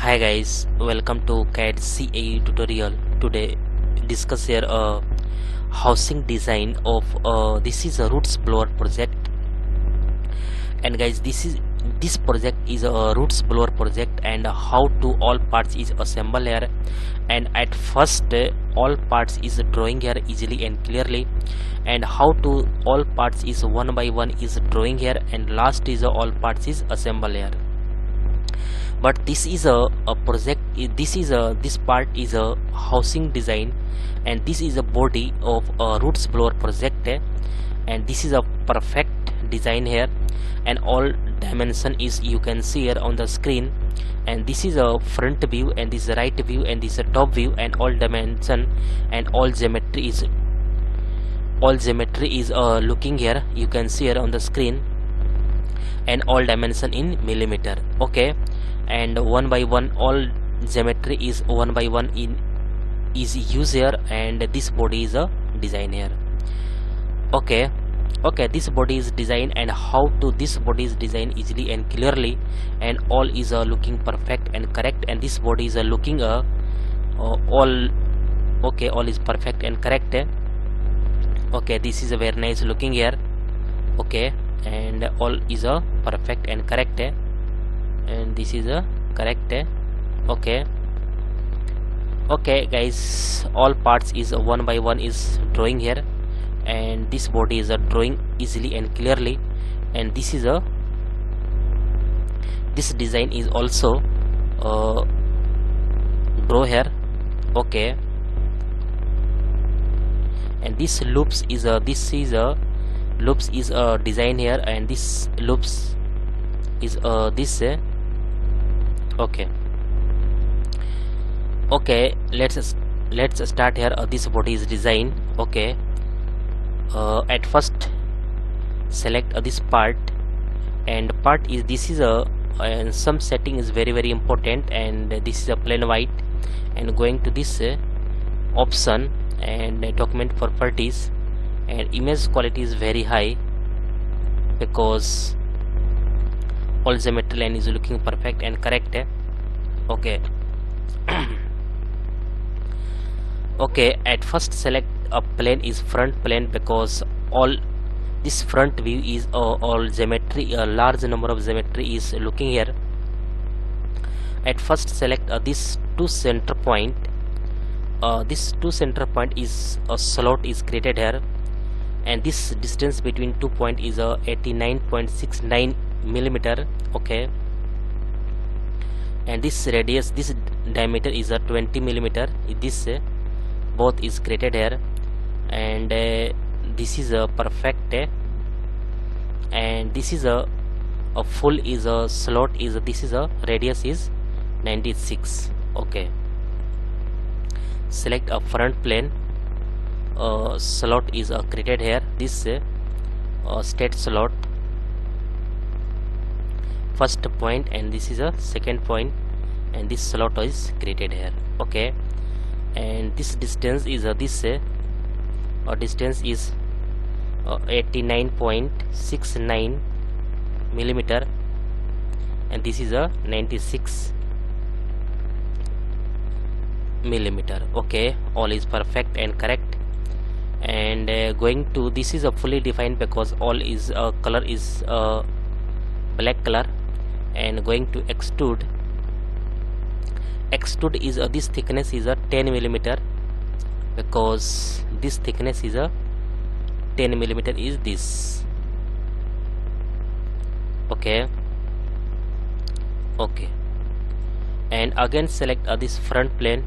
hi guys welcome to CAD CAE tutorial. Today discuss here a housing design of uh, this is a roots blower project. And guys this is this project is a roots blower project and how to all parts is assemble here. And at first uh, all parts is drawing here easily and clearly. And how to all parts is one by one is drawing here. And last is uh, all parts is assemble here but this is a, a project this is a this part is a housing design and this is a body of a roots blower project eh, and this is a perfect design here and all dimension is you can see here on the screen. And this is a front view and this is a right view and this is a top view and all dimension and all geometry is all geometry is uh, looking here. You can see here on the screen. And all dimension in millimeter okay and one by one all geometry is one by one in is used here and this body is a design here. Okay. Okay this body is designed and how to this body is designed easily and clearly and all is uh, looking perfect and correct and this body is uh, looking uh, uh, all okay all is perfect and correct. Okay this is a very nice looking here. Okay and all is a perfect and correct? And this is a correct eh? okay. Okay guys all parts is one by one is drawing here. And this body is a drawing easily and clearly. And this is a this design is also uh, draw here. Okay. And this loops is a this is a loops is a design here. And this loops is uh this uh, okay. Okay let's let's start here. Uh, this body is design okay uh, at first select uh, this part. And part is this is a and some setting is very very important. And this is a plain white. And going to this uh, option and document properties. And image quality is very high. Because all geometry line is looking perfect and correct eh? okay. Okay at first select a plane is front plane because all this front view is uh, all geometry a large number of geometry is looking here. At first select uh, this two center point uh, this two center point is a slot is created here. And this distance between two point is a uh, 89.69 millimeter okay? And this radius this diameter is a 20 millimeter. This uh, both is created here. And uh, this is a perfect uh, and this is a a full is a slot is a, this is a radius is 96 okay? Select a front plane. Uh, slot is uh, created here. This uh, state slot first point and this is a second point and this slot is created here okay? And this distance is uh, this uh, distance is uh, 89.69 millimeter and this is a 96 millimeter okay? All is perfect and correct. And uh, going to this is a fully defined because all is uh, color is uh, black color and going to extrude. Extrude is uh, this thickness is a 10 millimeter because this thickness is a 10 millimeter is this. Okay. Okay. And again select uh, this front plane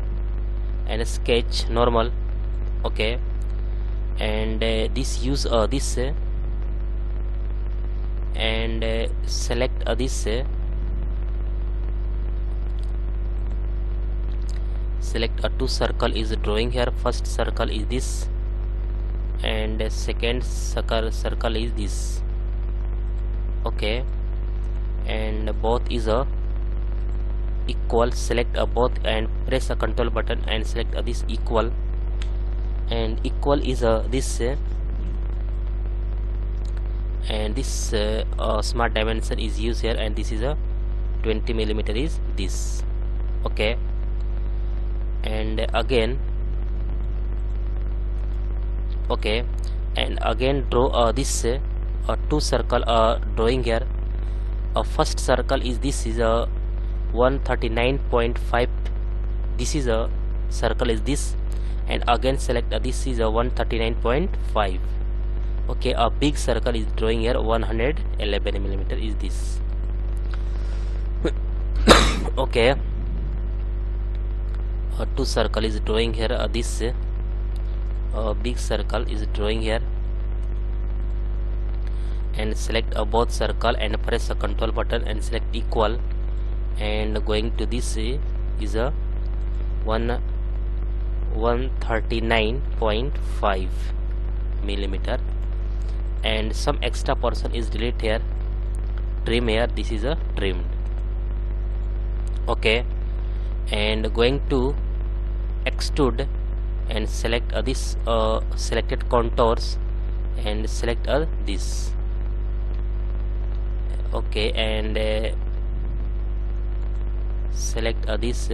and sketch normal. Okay. And uh, this use uh, this uh, and uh, select uh, this uh, select a two circle is drawing here. First circle is this and second circle is this. Okay. And both is a equal. Select a both and press a control button and select a this equal. And equal is a this uh, and this uh, uh, smart dimension is used here and this is a 20 millimeter is this. Okay. And again okay. And again draw uh, this uh, two circle uh, drawing here. A first circle is this is a 139.5 this is a circle is this. And again select uh, this is a 139.5 okay a big circle is drawing here. 111 millimeter is this. Okay. A two circle is drawing here. Uh, this. Uh, big circle is drawing here. And select a both circle and press the control button and select equal. And going to this is a one 139.5 millimeter and some extra portion is delete here. Trim here. This is a trimmed. Okay. And going to extrude and select uh, this uh, selected contours and select uh, this. Okay. And uh, select uh, this.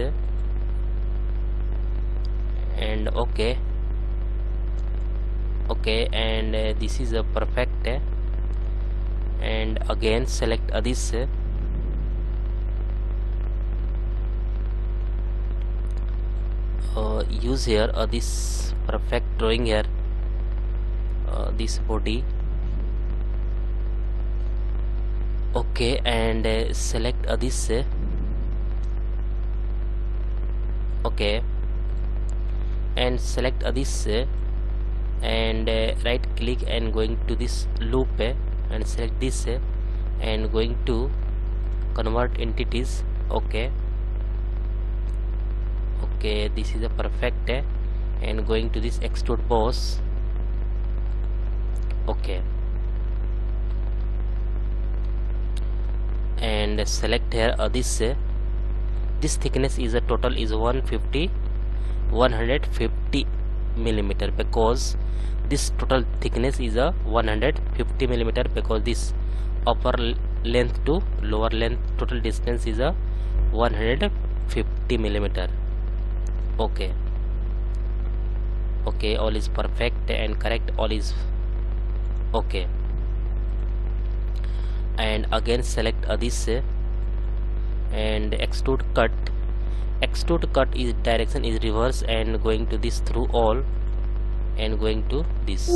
And okay okay and uh, this is a perfect uh, and again select this uh, use here this perfect drawing here. Uh, this body. Okay and uh, select this okay. And select this and uh, right click and going to this loop uh, and select this uh, and going to convert entities. Okay. Okay this is a perfect uh, and going to this extrude boss. Okay. And select here uh, this uh, this thickness is a total is 150 150 millimeter because this total thickness is a 150 millimeter because this upper length to lower length total distance is a 150 millimeter. Okay. Okay all is perfect and correct all is okay. And again select this and extrude cut extrude cut is direction is reverse and going to this through all and going to this.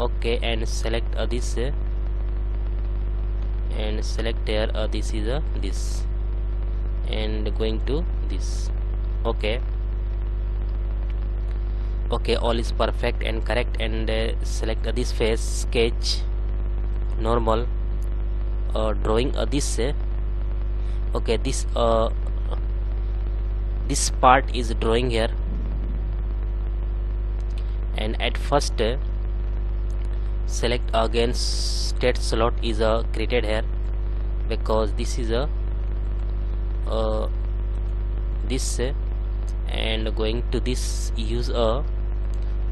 Okay and select uh, this uh, and select here uh, this is uh, this and going to this. Okay. Okay all is perfect and correct and uh, select uh, this face sketch normal uh, drawing uh, this uh, okay this uh, this part is drawing here. And at first uh, select again state slot is uh, created here. Because this is a uh, this uh, and going to this use a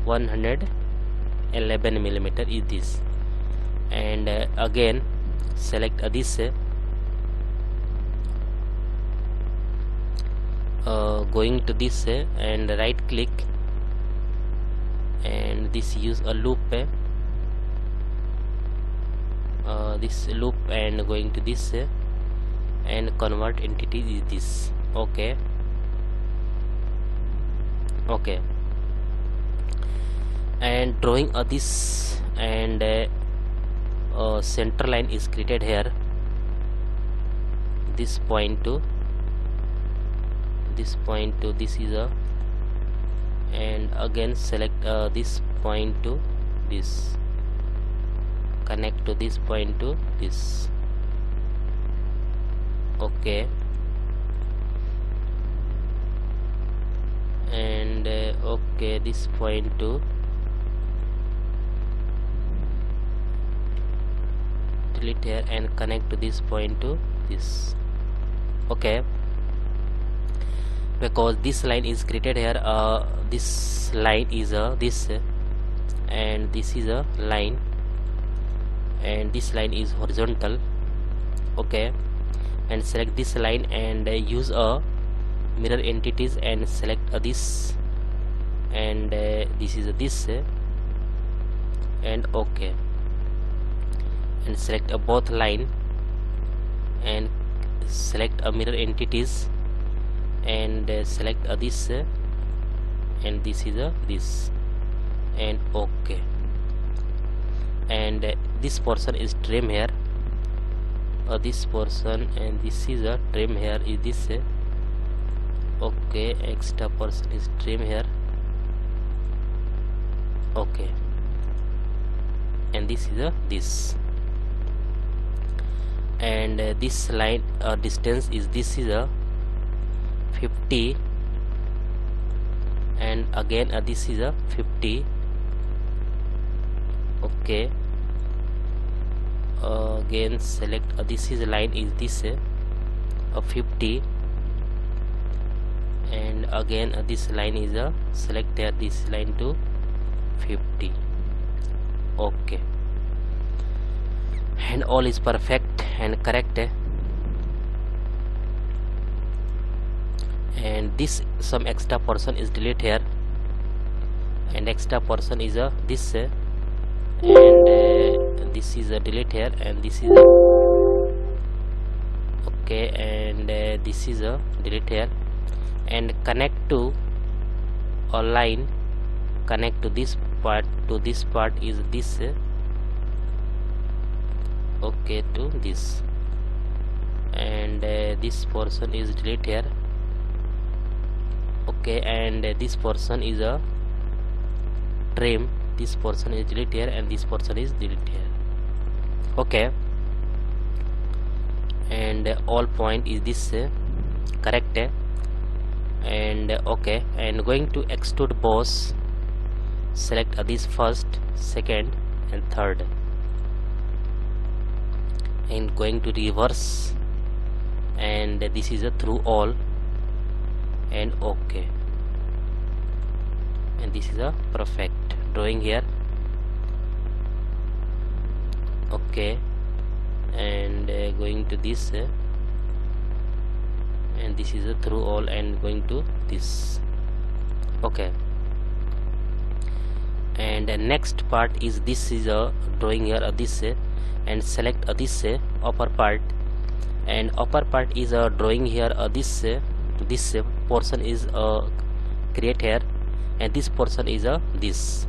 111 millimeter is this. And uh, again select uh, this uh, going to this uh, and right click and this use a loop uh, uh, this loop and going to this uh, and convert entity is this okay. Okay. And drawing uh, this and uh, uh, center line is created here. This point to this point to this is a and again select uh, this point to this. Connect to this point to this. Okay. And uh, okay this point to delete here and connect to this point to this. Okay because this line is created here uh, this line is a uh, this uh, and this is a line and this line is horizontal okay? And select this line and uh, use a mirror entities and select uh, this and uh, this is this uh, and ok and select a both line and select a mirror entities and uh, select this uh, and this is a this and ok. And uh, this portion is trim here uh, this portion and this is a trim here is this okay extra portion is trim here okay and this is a this. And uh, this line uh, distance is this is a 50 and again uh, this is a 50 okay. Uh, again select uh, this is a line is this uh, a 50 and again uh, this line is a select there this line to 50 okay. And all is perfect and correct and this some extra portion is delete here. And extra portion is a this eh? and uh, this is a delete here and this is a okay and uh, this is a delete here. And connect to a line connect to this part to this part is this uh, okay to this. And uh, this portion is delete here okay and this portion is a trim this portion is delete here and this portion is delete here. Okay. And all point is this uh, correct uh, and okay. And going to extrude boss select this first second and third. And going to reverse. And this is a through all and ok and this is a perfect drawing here. Okay. And uh, going to this uh, and this is a through all and going to this. Okay. And uh, next part is this is a drawing here uh, this uh, and select uh, this upper part. And upper part is a drawing here uh, this uh, uh, portion is a create here and this portion is a uh, this.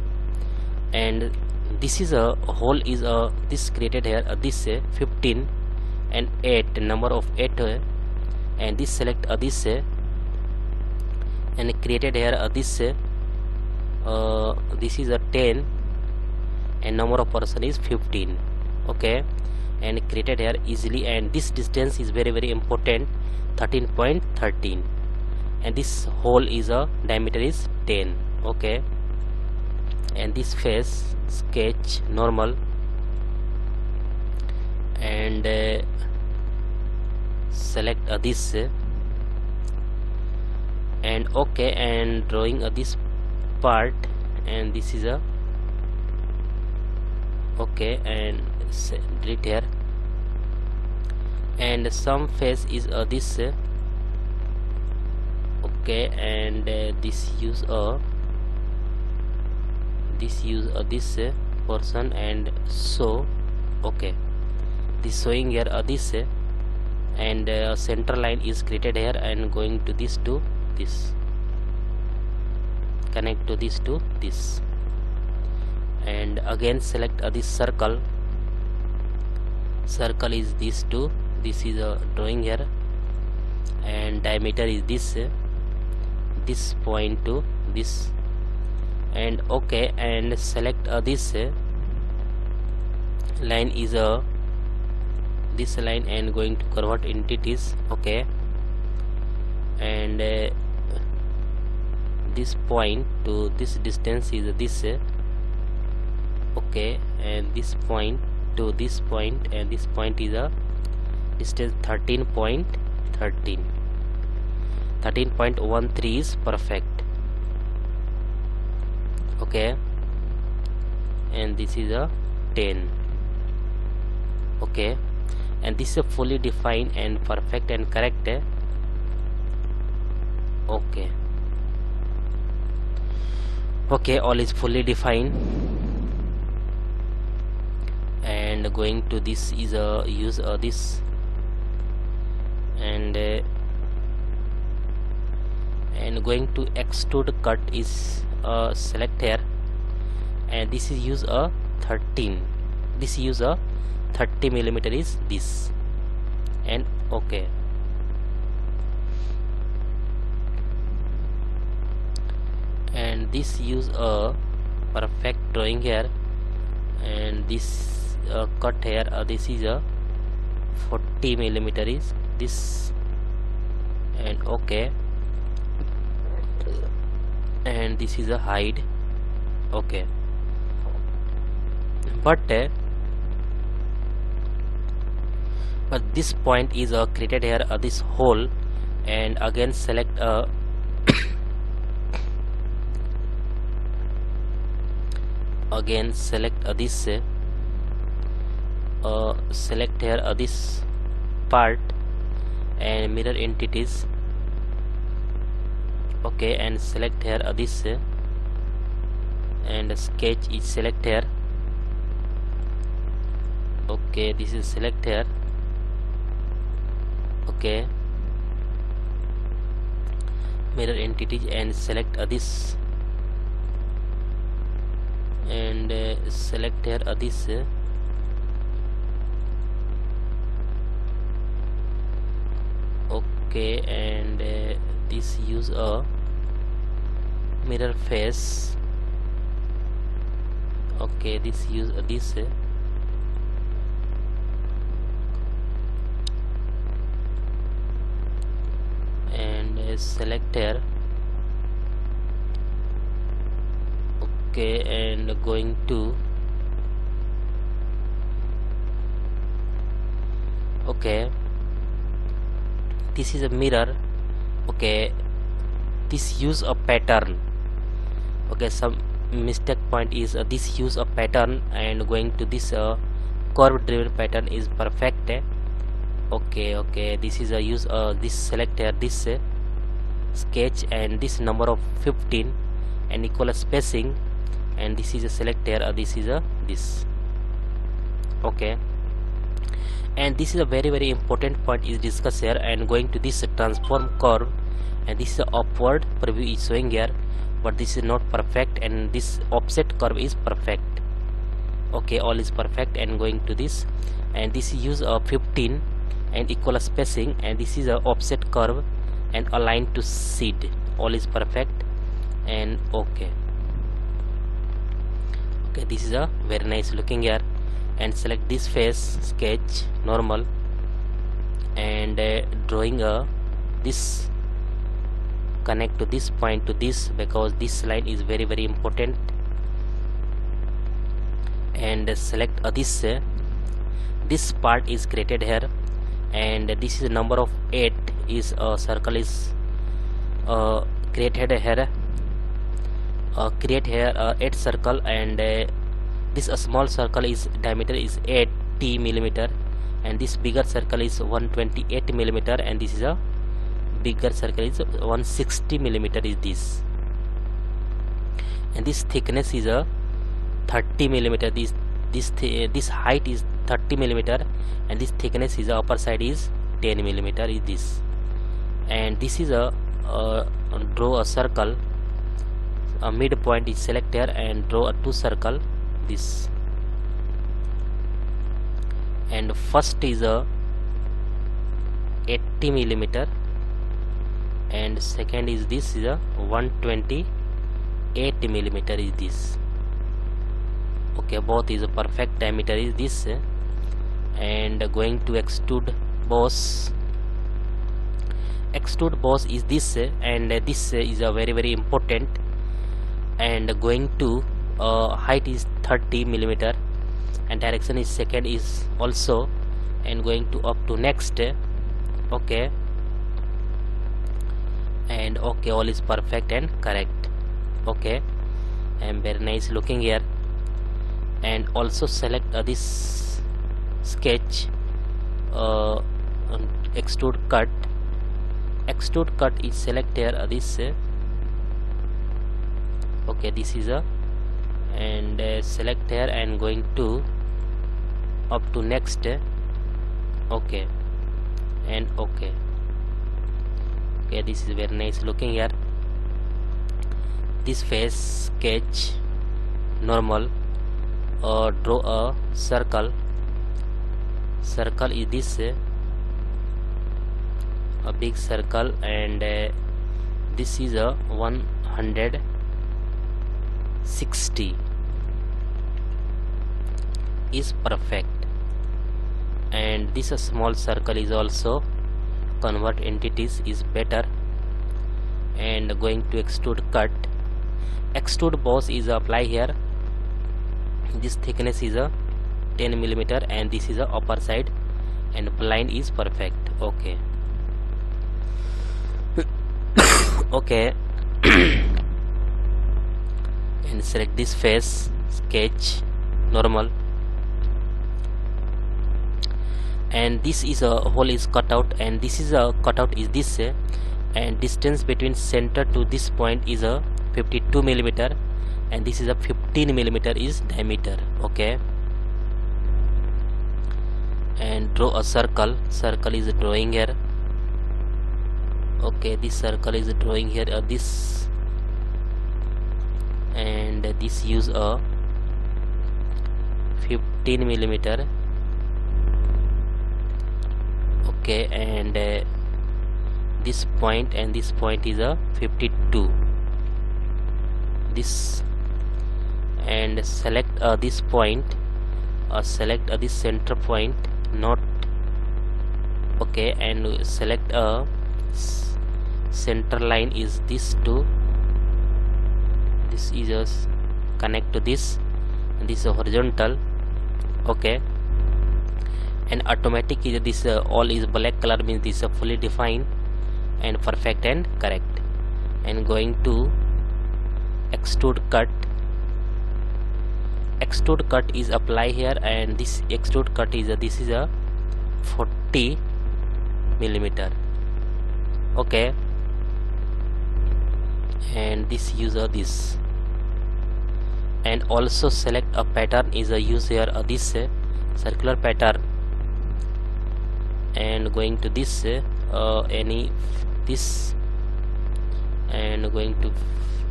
And this is a hole is a uh, this created here uh, this uh, 15 and 8 number of 8 uh, and this select uh, this uh, and created here uh, this uh, uh, this is a 10 and number of person is 15 okay? And created here easily and this distance is very very important 13.13 and this hole is a diameter is 10 okay? And this face sketch normal. And uh, select uh, this. And okay and drawing uh, this part. And this is a okay and delete here and some face is uh, this uh, okay and uh, this use a this use uh, this uh, person and so okay. This showing here uh, this uh, and uh, center line is created here and going to this to this. Connect to this to this. And again select uh, this circle. Circle is this two this is a drawing here. And diameter is this this point to this. And okay and select uh, this. Line is a uh, this line and going to convert entities okay. And uh, this point to this distance is this okay. And this point to this point and this point is a distance 13.13 13.13 is perfect. Okay? And this is a 10 okay? And this is a fully defined and perfect and correct okay. Okay all is fully defined. And going to this is a use uh, this and uh, and going to extrude cut is uh, select here. And this is use a 13 this use a 30 millimeter is this. And okay. And this use a perfect drawing here. And this uh, cut here uh, this is a 40 millimeter is this. And okay. And this is a hide. Okay. But uh, but this point is uh, created here uh, this hole. And again select a again select uh, this uh, uh, select here uh, this part and mirror entities. Okay and select here uh, this and sketch is select here. Okay this is select here. Okay. Mirror entities and select uh, this. And uh, select here uh, this uh, okay and uh, this use a mirror face. Okay this use uh, this uh, and uh, select here okay and going to okay this is a mirror okay? This use a pattern okay? Some mistake point is uh, this use a pattern and going to this uh, curve driven pattern is perfect eh? okay okay this is a use uh, this select here this uh, sketch and this number of 15 and equal spacing and this is a select here uh, this is a this okay and this is a very very important point is discussed here and going to this transform curve. And this is a upward preview is showing here but this is not perfect and this offset curve is perfect. Okay all is perfect and going to this. And this is use of 15 and equal spacing and this is a offset curve and aligned to seed. All is perfect and okay. Okay this is a very nice looking here and select this face sketch normal and uh, drawing a this connect to this point to this because this line is very very important. And uh, select uh, this uh, this part is created here and this is number of 8 is a circle is uh, created here. Uh, create here uh, 8 circle and uh, this a small circle is diameter is 80 millimeter and this bigger circle is 128 millimeter and this is a bigger circle is 160 millimeter is this. And this thickness is a 30 millimeter. This this th this height is 30 millimeter and this thickness is upper side is 10 millimeter is this. And this is a uh, draw a circle. A midpoint is select here and draw a two circle this. And first is a 80 millimeter. And second is this is a 128 millimeter is this. Okay both is a perfect diameter is this. And going to extrude boss. Extrude boss is this. And this is a very very important. And going to uh, height is 30 millimeter and direction is second is also and going to up to next. Okay. And okay all is perfect and correct. Okay. And very nice looking here. And also select uh, this sketch uh, extrude cut. Extrude cut is select here uh, this uh, okay this is a and uh, select here and going to up to next okay and okay. Okay this is very nice looking here. This face sketch normal uh, draw a circle. Circle is this a big circle and uh, this is a 160 is perfect. And this a small circle is also convert entities is better. And going to extrude cut. Extrude boss is apply here. This thickness is a 10 millimeter and this is a upper side. And blind is perfect. Okay. Okay. And select this face. Sketch. Normal and this is a hole is cut out and this is a cutout is this uh, and distance between center to this point is a 52 millimeter and this is a 15 millimeter is diameter okay? And draw a circle. Circle is drawing here okay? This circle is drawing here uh, this and this use a 15 millimeter okay and uh, this point and this point is a 52 this and select uh, this point uh, select uh, this center point not okay and select a center line is this two this is just connect to this this is horizontal okay and automatic is this uh, all is black color means this is fully defined and perfect and correct. And going to extrude cut. Extrude cut is apply here and this extrude cut is a, this is a 40 millimeter. Okay. And this user this. And also select a pattern is a use here uh, this uh, circular pattern and going to this uh, any this and going to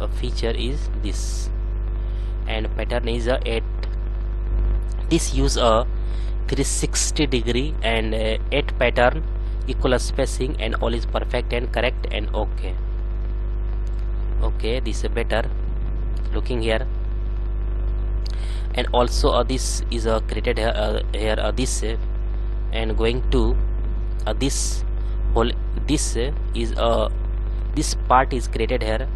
a feature is this. And pattern is a 8 this use a 360 degree and uh, 8 pattern equal spacing and all is perfect and correct and okay. Okay this is better. Looking here. And also uh, this is uh, created here, uh, here uh, this uh, and going to uh, this this uh, is a uh, this part is created here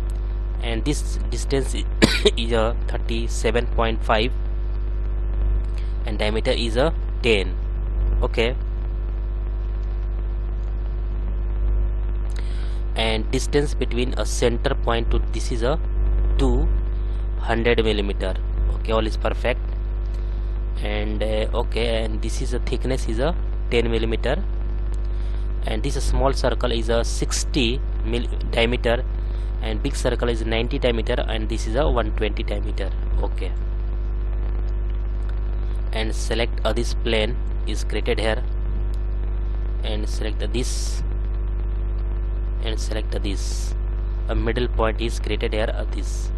and this distance is a 37.5 and diameter is a 10 okay. And distance between a center point to this is a 200 millimeter. Okay all is perfect. And uh, okay and this is a thickness is a 10 millimeter and this small circle is a 60 mil diameter. And big circle is 90 diameter. And this is a 120 diameter. Okay. And select uh, this plane is created here. And select uh, this. And select uh, this. A middle point is created here uh, this.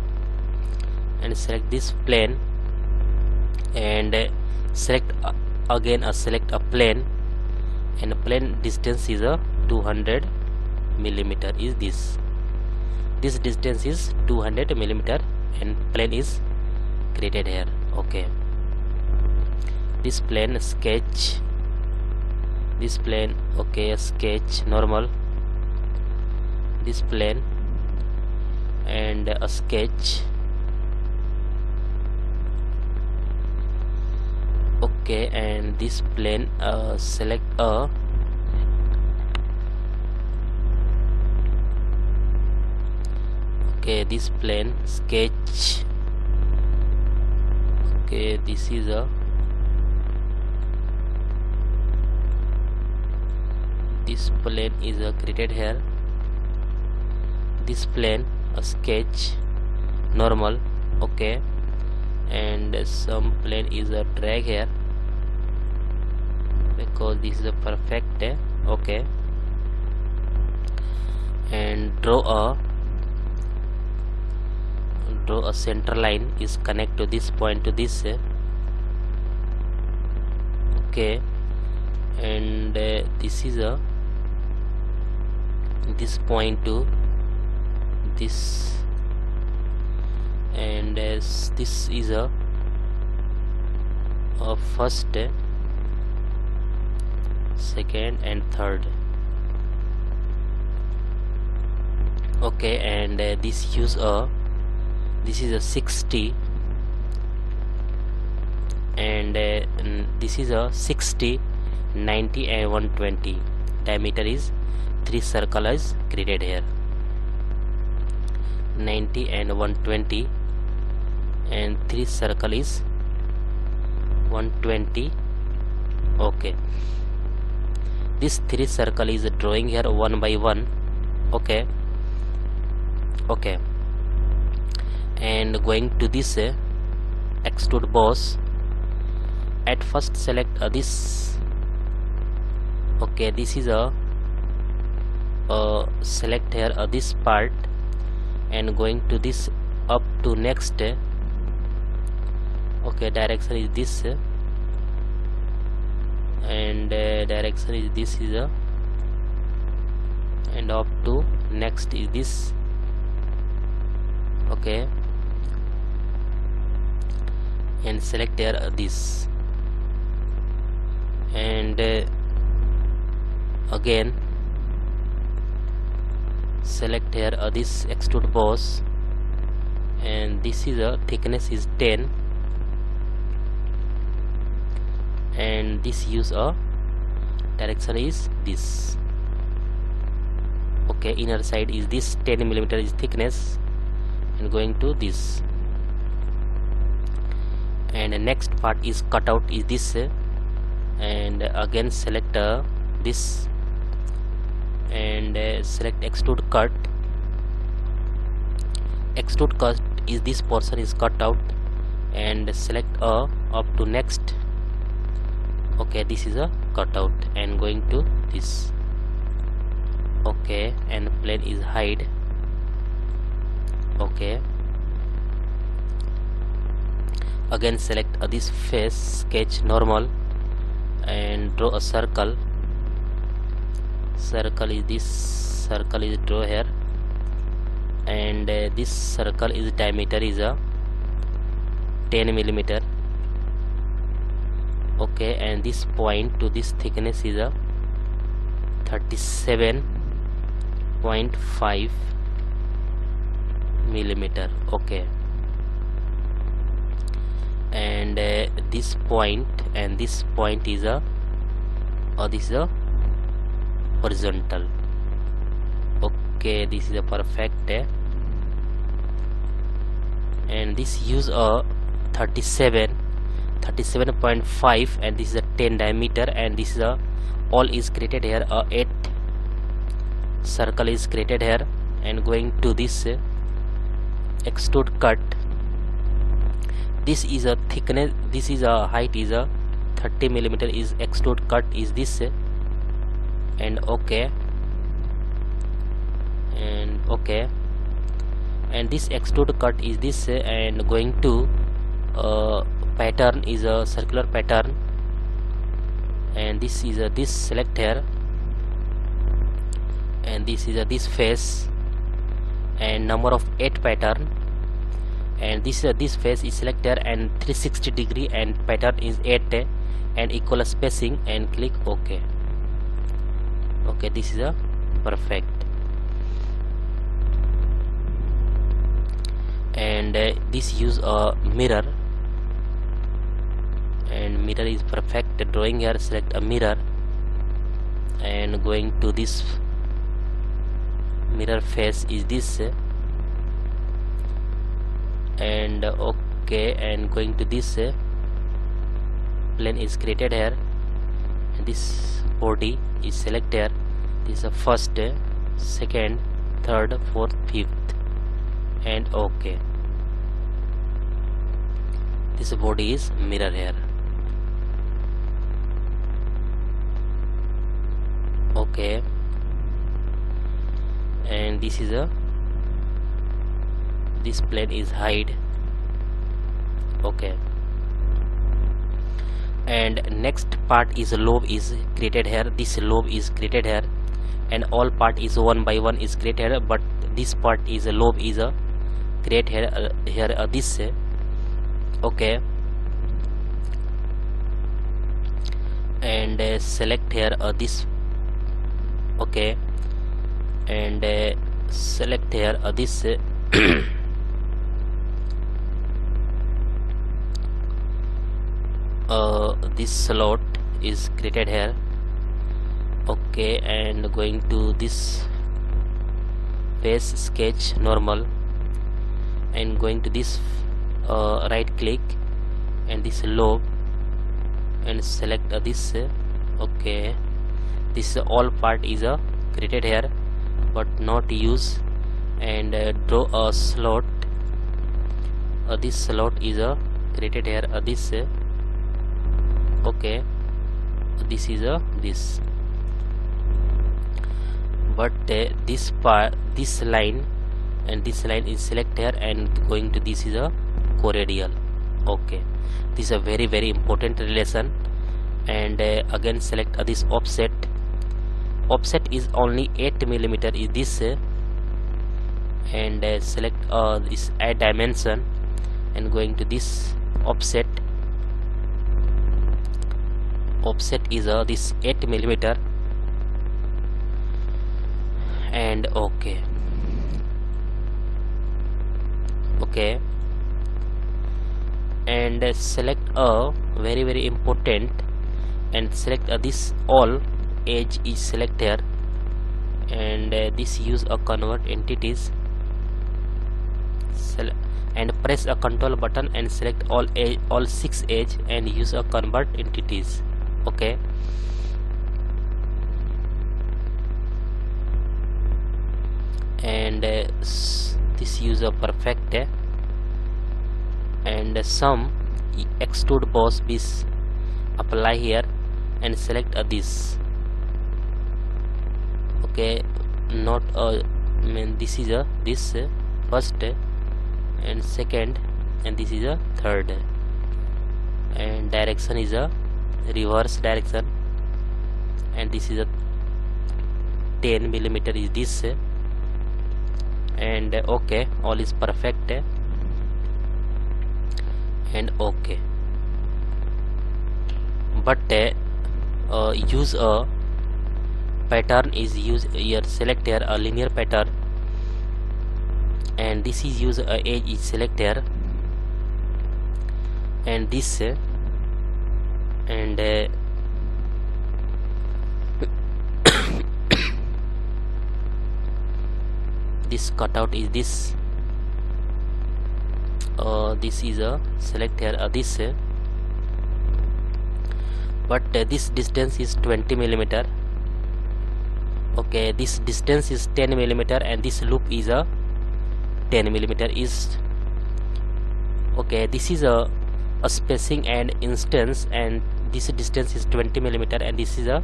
And select this plane. And uh, select uh, again uh, select a plane and plane distance is a 200 millimeter is this. This distance is 200 millimeter and plane is created here. Okay. This plane sketch. This plane okay sketch normal. This plane and a sketch okay and this plane uh, select a okay this plane sketch. Okay this is a this plane is uh, created here. This plane a sketch. Normal. Okay and some plane is a drag here. Because this is a perfect eh, okay. And draw a draw a center line is connect to this point to this eh. okay. And uh, this is a this point to this and as this is a, a first second and third. Okay and uh, this use a this is a 60 and uh, this is a 60 90 and 120 diameter is three circle is created here. 90 and 120 and three circle is 120 okay. This three circle is drawing here one by one. Okay. Okay. And going to this uh, extrude boss. At first select uh, this. Okay this is a uh, select here uh, this part. And going to this up to next uh, okay direction is this uh, and uh, direction is this is a and up to next is this. Okay. And select here uh, this. And uh, again. Select here uh, this extrude boss. And this is a thickness is 10 and this use a direction is this. Okay inner side is this 10 millimeter is thickness and going to this. And the next part is cut out is this. And again select uh, this. And uh, select extrude cut. Extrude cut is this portion is cut out. And select a uh, up to next okay this is a cutout and going to this. Okay and plane is hide. Okay. Again select uh, this face sketch normal and draw a circle. Circle is this circle is draw here. And uh, this circle is diameter is a 10 millimeter okay and this point to this thickness is a 37.5 millimeter. Okay. And uh, this point and this point is a or this is a horizontal. Okay this is a perfect uh, and this use a 37 37.5 and this is a 10 diameter and this is a all is created here a 8 circle is created here and going to this extrude cut. This is a thickness this is a height is a 30 millimeter is extrude cut is this and okay. And okay. And this extrude cut is this and going to uh, pattern is a circular pattern. And this is a this select here. And this is a this face. And number of 8 pattern. And this uh, this face is selected and 360 degree and pattern is 8 and equal spacing and click ok. Okay this is a perfect. And uh, this use a mirror and mirror is perfect. Drawing here select a mirror and going to this mirror face is this. And okay and going to this plane is created here. And this body is select here. This is the first second third fourth fifth. And okay this body is mirror here okay. And this is a this plane is hide. Okay. And next part is a lobe is created here. This lobe is created here. And all part is one by one is created but this part is a lobe is a create here uh, here uh, this uh, okay. And uh, select here uh, this okay. And uh, select here uh, this uh, uh, this slot is created here. Okay and going to this face sketch normal. And going to this uh, right click and this lobe and select uh, this uh, okay this uh, all part is uh, created here but not use and uh, draw a slot. Uh, this slot is uh, created here. Uh, this uh, okay. This is a this. But uh, this part this line and this line is select here and going to this is a coradial okay. This is a very very important relation. And uh, again select uh, this offset offset is only 8 millimeter is this uh, and uh, select uh, this add dimension and going to this offset. Offset is uh, this 8 millimeter. And okay. Okay. And uh, select a very very important and select uh, this all edge is select here and uh, this use a convert entities. Sele and press a control button and select all edge, all six edge and use a convert entities. Okay and uh, this use a perfect uh, and some extrude boss base apply here and select uh, this okay not uh, I mean this is a this uh, first uh, and second and this is a third and direction is a reverse direction and this is a 10 millimeter is this uh, and uh, okay all is perfect uh, and okay. But uh, uh, use a pattern is used here select here a linear pattern and this is use a edge is select here and this uh, and uh, this cutout is this uh, this is a select here uh, this uh, but uh, this distance is 20 millimeter okay this distance is 10 millimeter and this loop is a 10 millimeter is okay this is a, a spacing and instance and this distance is 20 millimeter and this is a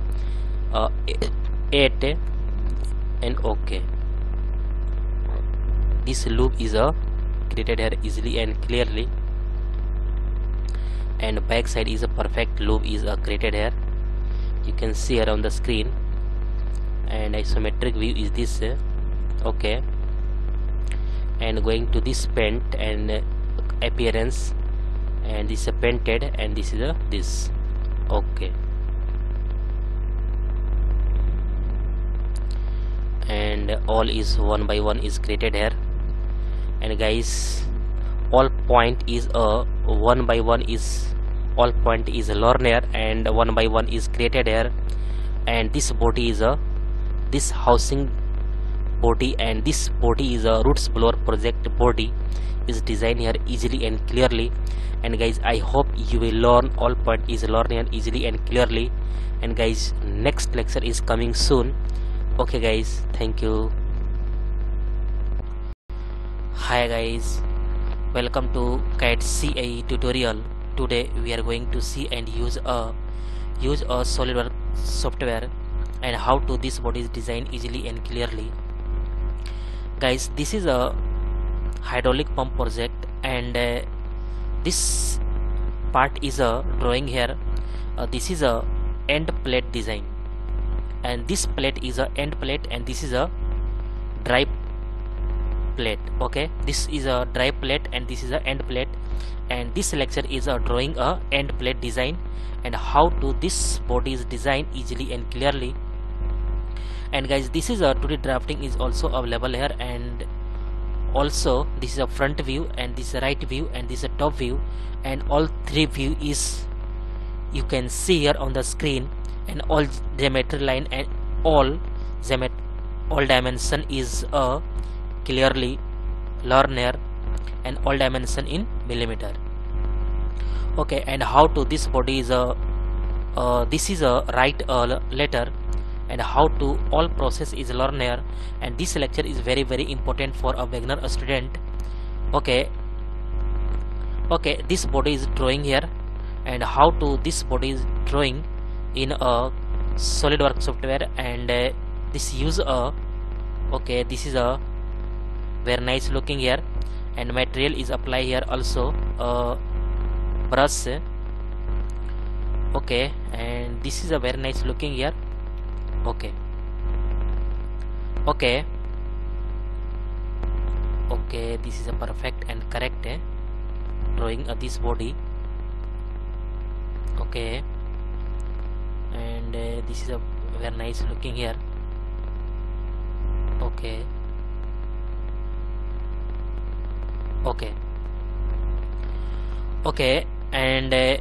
uh, 8 and okay. This loop is a created here easily and clearly. And back side is a perfect loop is a created here. You can see around the screen and isometric view is this uh, okay. And going to this paint and uh, appearance and this is painted and this is a this okay. And all is one by one is created here. And guys all point is a one by one is all point is a learner and one by one is created here. And this body is a this housing body and this body is a roots blower project body is designed here easily and clearly. And guys i hope you will learn all point is learn here easily and clearly. And guys next lecture is coming soon. Okay guys thank you. Hi guys. Welcome to CAD CAE tutorial. Today we are going to see and use a use a SolidWorks software and how to this body is designed easily and clearly. Guys this is a hydraulic pump project and uh, this part is a drawing here. Uh, this is a end plate design. And this plate is a end plate and this is a dry plate okay? This is a dry plate and this is a end plate. And this lecture is a drawing a end plate design and how to this body is designed easily and clearly and guys this is a 2d drafting is also available here. And also this is a front view and this is a right view and this is a top view. And all three view is you can see here on the screen. And all geometry line and all all dimension is a clearly learner and all dimension in millimeter. Okay and how to this body is a uh, this is a right uh, letter and how to all process is learner and this lecture is very very important for a beginner a student. Okay. Okay this body is drawing here and how to this body is drawing in a solidworks software and uh, this use a okay this is a very nice looking here and material is apply here also a brush. Okay and this is a very nice looking here okay okay okay this is a perfect and correct eh? drawing of this body. Okay and uh, this is a very nice looking here. Okay okay okay and uh,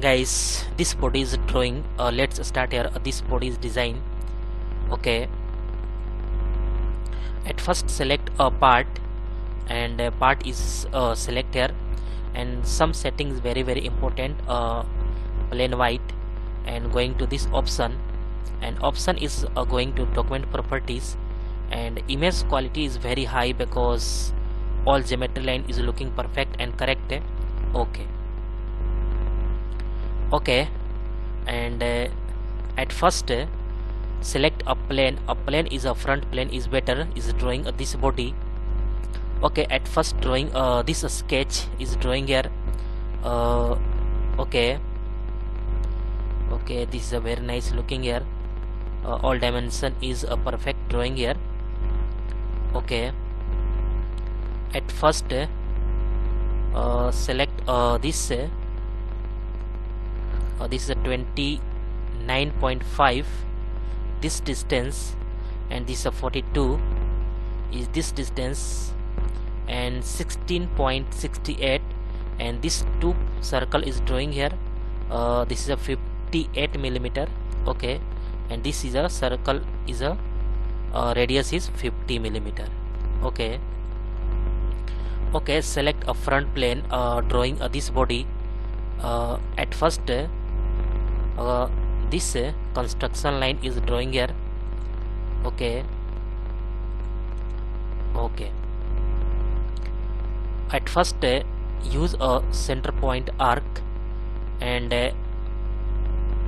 guys this body is drawing. Uh, let's start here. Uh, this body is design. Okay. At first select a part and uh, part is uh, select here. And some settings very very important. Uh, plain white and going to this option. And option is uh, going to document properties. And image quality is very high because all geometry line is looking perfect and correct eh? okay okay. And uh, at first uh, select a plane. A plane is a front plane is better is drawing uh, this body. Okay at first drawing uh, this sketch is drawing here. Uh, okay. Okay this is a very nice looking here. Uh, all dimension is a perfect drawing here. Okay. At first uh, select this uh, this is a 29.5 this distance and this is a 42 is this distance and 16.68 and this two circle is drawing here. Uh, this is a 58 millimeter okay? And this is a circle is a uh, radius is 50 millimeter okay? Okay select a front plane uh, drawing uh, this body uh, at first uh, this uh, construction line is drawing here. Okay. Okay. At first uh, use a center point arc and uh,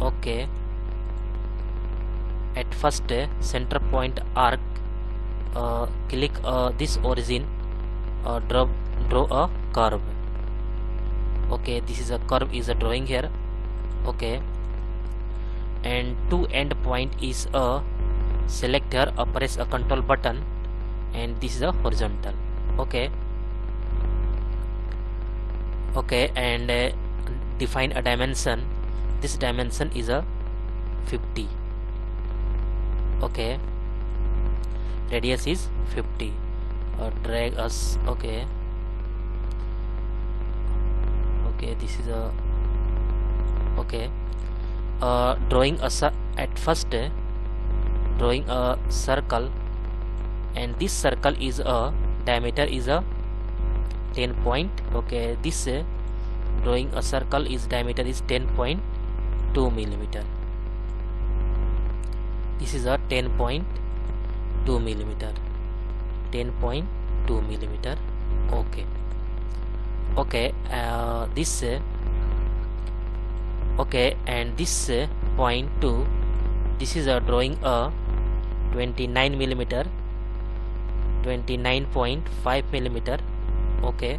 okay. At first uh, center point arc uh, click this origin draw draw a curve. Okay this is a curve is a drawing here. Okay and two end point is a select here uh, press a control button and this is a horizontal. Okay. Okay and uh, define a dimension. This dimension is a 50 okay. Radius is 50 uh, drag us okay. Okay this is a okay uh, drawing a at first uh, drawing a circle and this circle is a diameter is a 10 point okay this uh, drawing a circle is diameter is 10.2 millimeter. This is a 10.2 millimeter 10.2 millimeter okay. Okay uh, this uh, okay and this uh, point 2 this is a drawing a 29 millimeter 29.5 millimeter. Okay.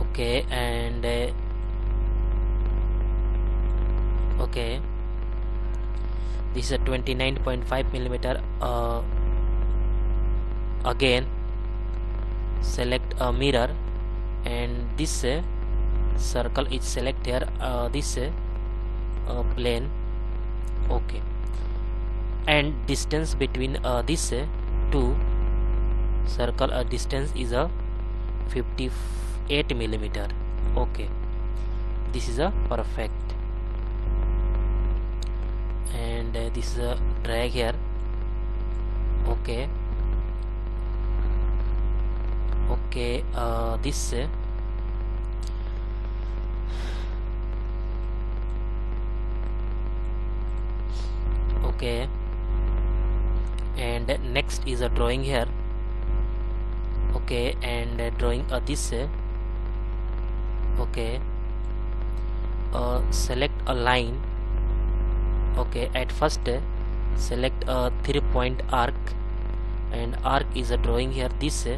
Okay and uh, okay. This is a 29.5 millimeter uh, again. Select a mirror and this uh, circle is select here uh, this uh, uh, plane. Okay. And distance between uh, this uh, two circle uh, distance is a 58 millimeter. Okay. This is a perfect. And uh, this is a drag here. Okay okay this uh, okay and next is a drawing here okay and drawing uh, this okay uh, select a line okay at first select a three point arc and arc is a drawing here this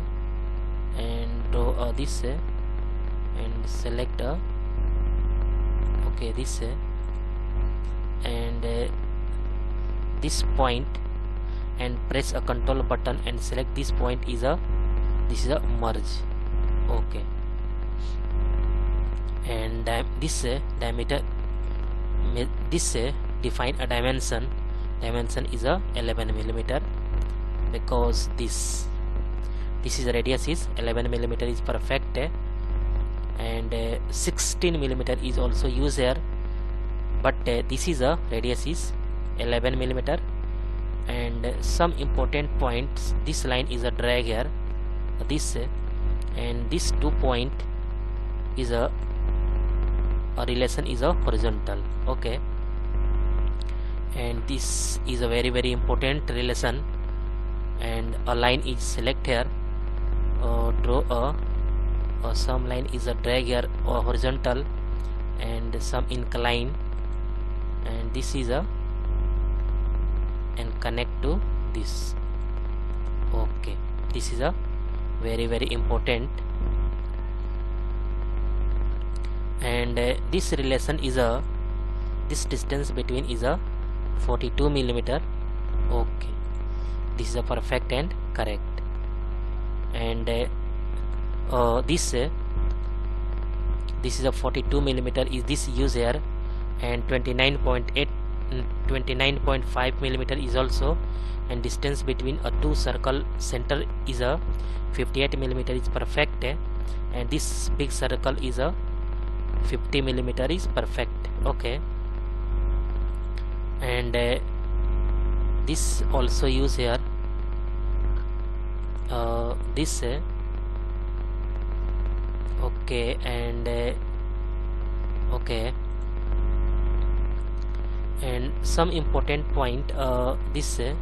and draw uh, this uh, and select a okay this uh, and uh, this point and press a control button and select this point is a this is a merge okay. And di this uh, diameter this uh, define a dimension. Dimension is a 11 millimeter because this this is radius is 11 millimeter is perfect and uh, 16 millimeter is also used here. But uh, this is a radius is 11 millimeter and some important points this line is a drag here this and this two point is a a relation is a horizontal okay? And this is a very very important relation and a line is select here uh, draw a, a some line is a drag here or horizontal and some incline. And this is a and connect to this. Okay this is a very very important. And uh, this relation is a this distance between is a 42 millimeter. Okay this is a perfect and correct and uh, uh, this this is a 42 millimeter is this use here and 29.8 29.5 millimeter is also and distance between a two circle center is a 58 millimeter is perfect and this big circle is a 50 millimeter is perfect okay. And uh, this also use here uh, this uh, okay and uh, okay. And some important point uh, this uh,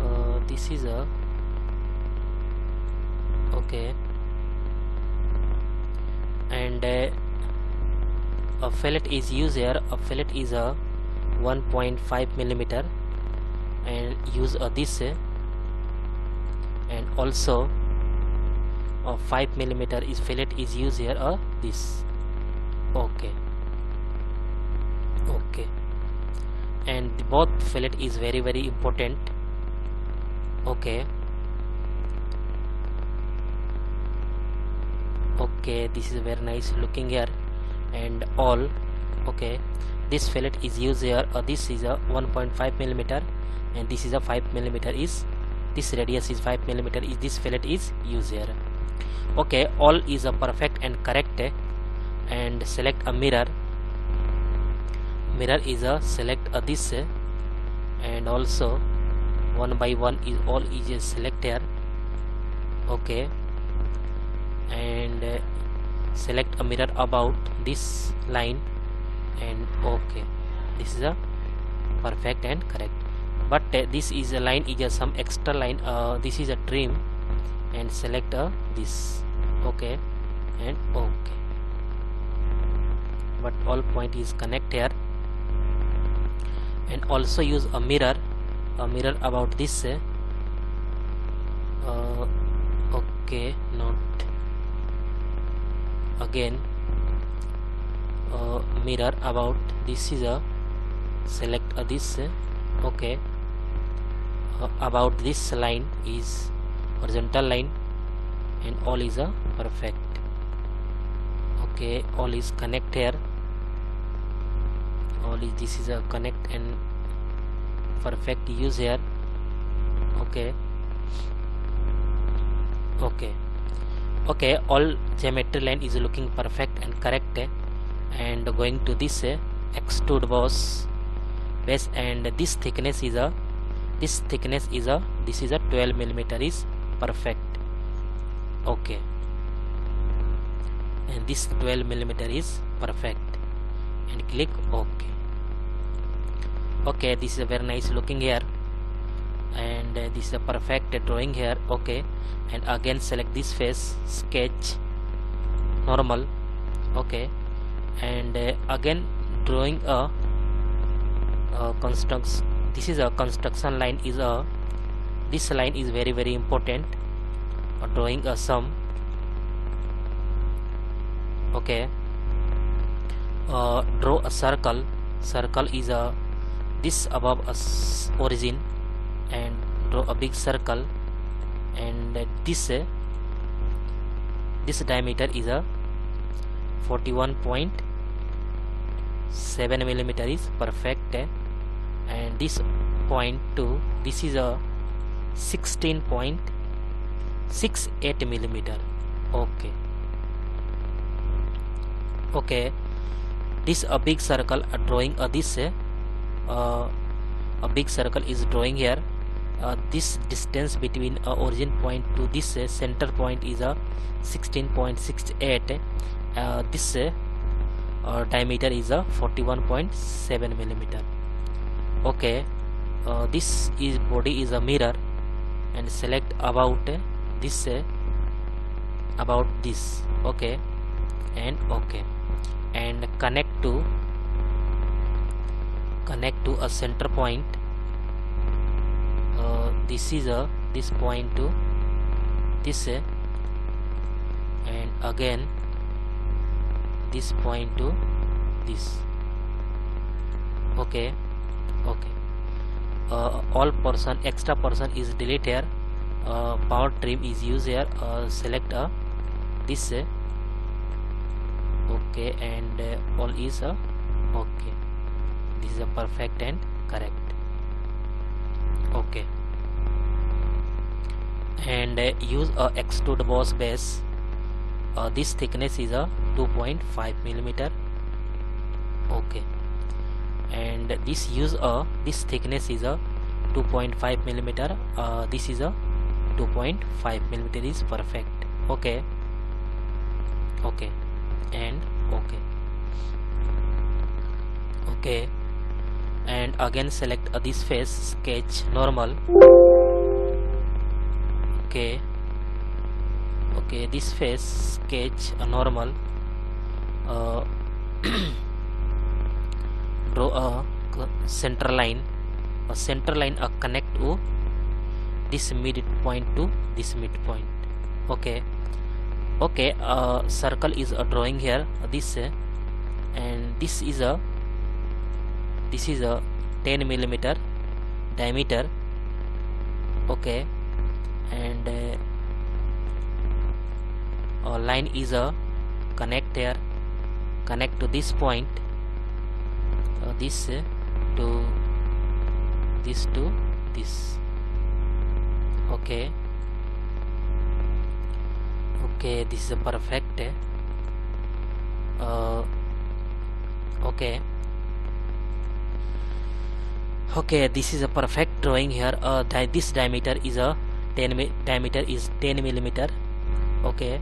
uh, this is a okay. And uh, a fillet is used here. A fillet is a 1.5 millimeter and use this uh, and also a 5 millimeter is fillet is used here this. Okay. Okay. And both fillet is very very important. Okay. Okay this is very nice looking here. And all okay this fillet is used here this is a 1.5 millimeter and this is a 5 millimeter is this radius is 5 millimeter is this fillet is used here. Okay all is a perfect and correct. And select a mirror. Mirror is a select a this. And also one by one is all is a select here. Okay. And select a mirror about this line. And okay. This is a perfect and correct but uh, this is a line is a some extra line uh, this is a trim. And select uh, this. Okay. And okay. But all point is connect here. And also use a mirror. A mirror about this uh, okay not again. Uh, mirror about this is a select uh, this uh, okay. uh, about this line is horizontal line and all is a perfect. Okay all is connect here. All is this is a connect and perfect use here. Okay. Okay. Okay all geometry line is looking perfect and correct eh? and going to this eh? extrude boss base and this thickness is a this thickness is a this is a 12 millimeter is perfect. Okay. And this 12 millimeter is perfect. And click ok. Okay this is a very nice looking here. And uh, this is a perfect drawing here. Okay. And again select this face sketch normal. Okay. And uh, again drawing a, a constructs this is a construction line is a this line is very very important. Drawing a sum. Okay. Uh, draw a circle. Circle is a this above a origin. And draw a big circle. And this this diameter is a 41.7 millimeter is perfect. uh, and this point to this is a 16.68 millimeter. Okay. Okay. This a big circle a drawing uh, this uh, a big circle is drawing here. Uh, this distance between uh, origin point to this uh, center point is a 16.68 uh, this uh, uh, diameter is a 41.7 millimeter okay uh, this is body is a mirror and select about uh, this uh, about this. Okay and okay. And connect to connect to a center point. Uh, this is a this point to this uh, and again this point to this. Okay okay. Uh, all person extra person is delete here. Uh, power trim is used here. Uh, select a this uh, okay and uh, all is a okay. This is a perfect and correct. Okay. And uh, use a extrude boss base. Uh, this thickness is a 2.5 millimeter. Okay and this use a this thickness is a 2.5 millimeter uh, this is a 2.5 millimeter is perfect. Okay. Okay. And okay. Okay. And again select uh, this face sketch normal. Okay. Okay this face sketch a normal. Uh, draw a center line. A center line a connect to this midpoint to this midpoint. Okay. Okay uh, circle is a drawing here this and this is a this is a 10 millimeter diameter. Okay. And uh, a line is a connect here connect to this point uh, this uh, to this to this. Okay. Okay this is a perfect. Uh, okay. Okay this is a perfect drawing here. Uh, di this diameter is a 10 diameter is 10 millimeter. Okay.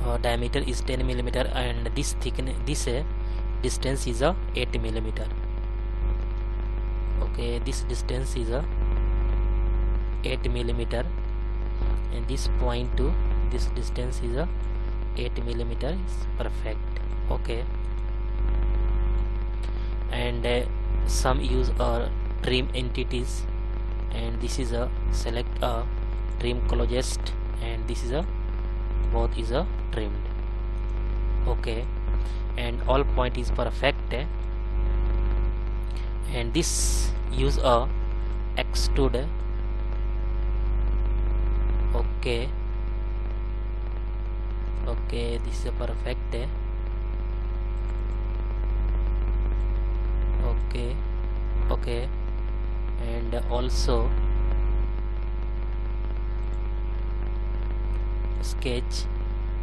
Uh, diameter is 10 millimeter and this thickness this uh, distance is a 8 millimeter. Okay this distance is a 8 millimeter. And this point to this distance is a 8 millimeter is perfect. Okay. And uh, some use a trim entities. And this is a select a trim closest. And this is a both is a trimmed. Okay and all point is perfect. And this use a extrude. Okay. Okay this is a perfect. Okay. Okay. And also sketch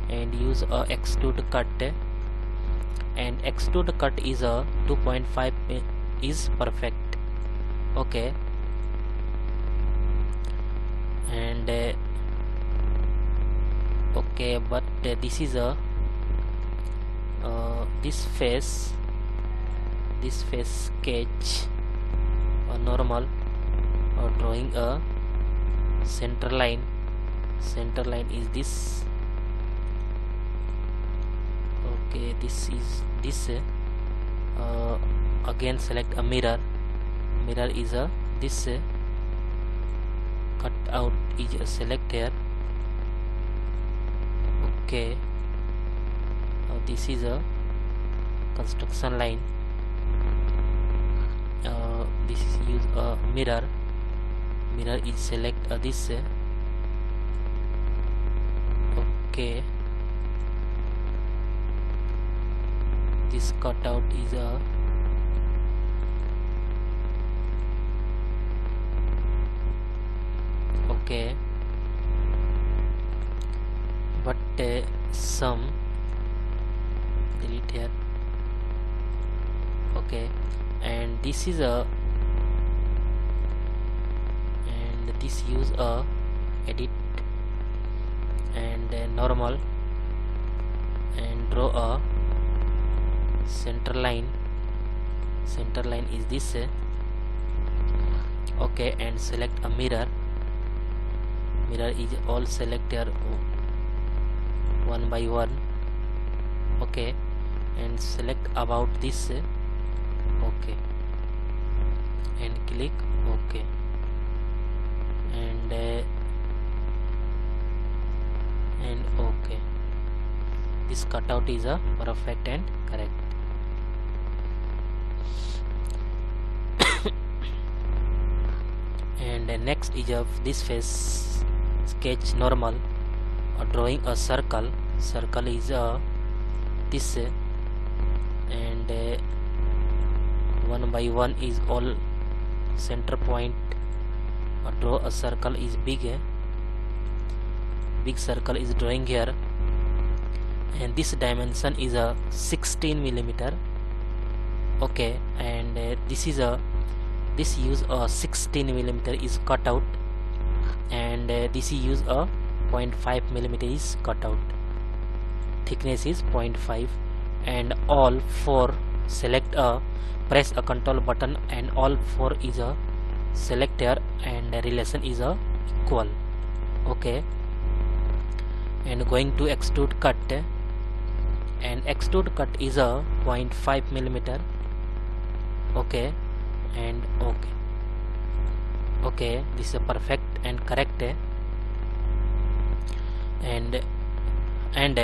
and use a extrude cut and extrude cut is a 2.5 is perfect. Okay. And uh, okay but uh, this is a uh, this face this face sketch a normal or drawing a center line. Center line is this okay this is this uh, again select a mirror. Mirror is a this uh, cut out is a select here. Okay. Uh, this is a construction line. Uh, this is use a mirror. Mirror is select uh, this uh, okay this cutout is a okay. But uh, some delete here. Okay. And this is a and this use a edit. And uh, normal. And draw a center line. Center line is this. Uh, okay and select a mirror. Mirror is all select here. One by one. Okay and select about this. Uh, okay and click ok and uh, and ok this cutout is a perfect and correct and uh, next is of this face sketch normal or drawing a circle. Circle is a this. Uh, and uh, one by one is all center point. Draw a circle is big. Big circle is drawing here. And this dimension is a 16 millimeter. Okay and uh, this is a this use a 16 millimeter is cut out and uh, this use a 0.5 millimeter is cut out. Thickness is 0.5 and all four select a press a control button and all four is a select here and relation is a equal. Okay. And going to extrude cut. And extrude cut is a 0.5 millimeter. Okay and okay okay this is perfect and correct. And and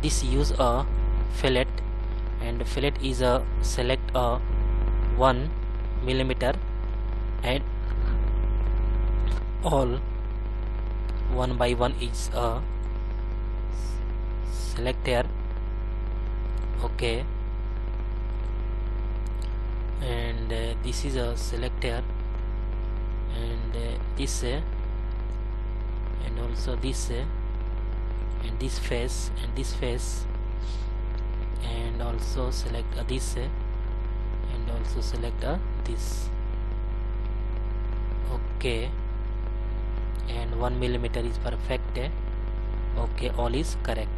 this use a fillet. And fillet is a select a 1 millimeter and all one by one is a select here. Okay and uh, this is a selector. And uh, this uh, and also this uh, and this face and this face. And also select this uh, and also select this. Okay. And 1 millimeter is perfect uh, okay all is correct.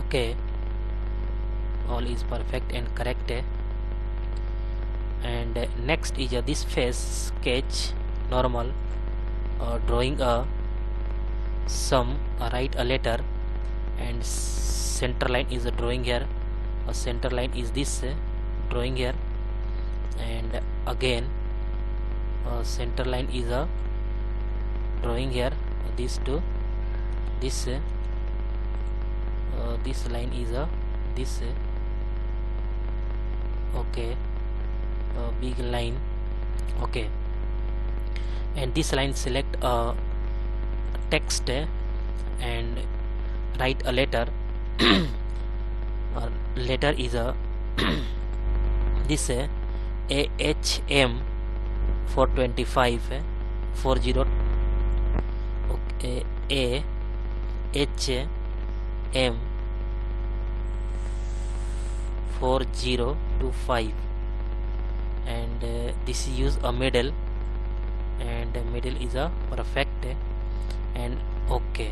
Okay all is perfect and correct. And next is this face sketch normal uh, drawing a sum uh, write a letter. And center line is a drawing here. A center line is this uh, drawing here. And again uh, center line is a drawing here. This two this uh, this line is a this uh, okay. A big line. Okay. And this line select a text and write a letter. Letter is a this uh, AHM 425 uh, 40 okay A H M 4025 and uh, this use a middle. And middle is a perfect. And okay.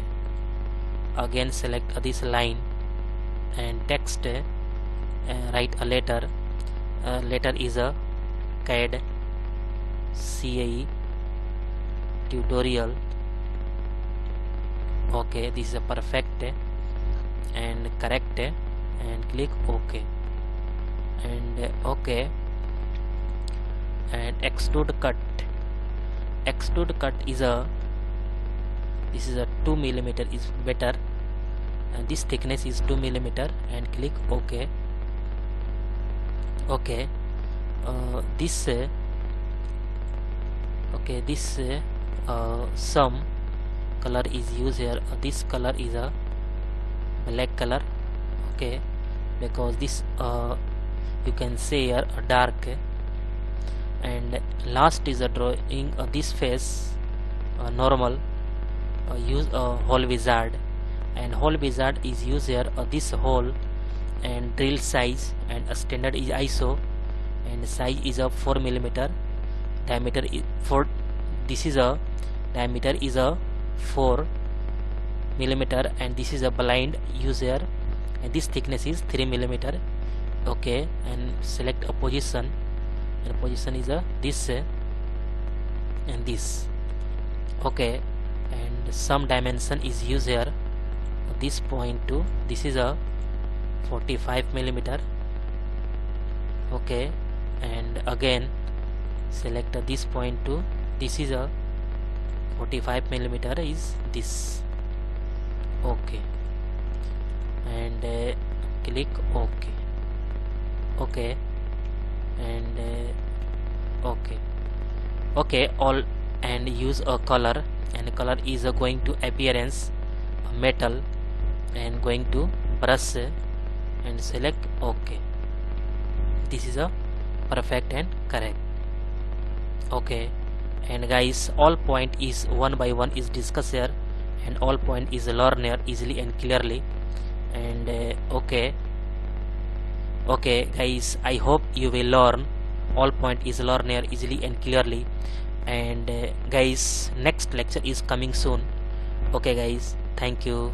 Again select this line. And text uh, write a letter. Uh, letter is a CAD CAE tutorial. Okay this is a perfect. And correct. And click ok and uh, okay. And extrude cut. Extrude cut is a this is a 2 millimeter is better. And this thickness is 2 millimeter and click ok okay. Uh, this uh, okay this uh, uh, some color is used here. Uh, this color is a black color. Okay. Because this uh, you can say here a dark and last is a drawing uh, this face uh, normal uh, use a hole wizard. And hole wizard is used here uh, this hole and drill size and a standard is ISO and size is a 4 millimeter. Diameter is 4 this is a diameter is a 4 millimeter and this is a blind user. And this thickness is 3 millimeter okay and select a position. And position is a this uh, and this. Okay and some dimension is used here. This point to this is a 45 millimeter. Okay and again select this point to this is a 45 millimeter is this. Okay and uh, click ok okay. And uh, okay. Okay all and use a color. And color is uh, going to appearance metal and going to brush. And select ok this is a perfect and correct. Okay. And guys all point is one by one is discussed here. And all point is learned here easily and clearly. And uh, okay okay guys i hope you will learn. All point is learned here easily and clearly. And uh, guys next lecture is coming soon. Okay guys thank you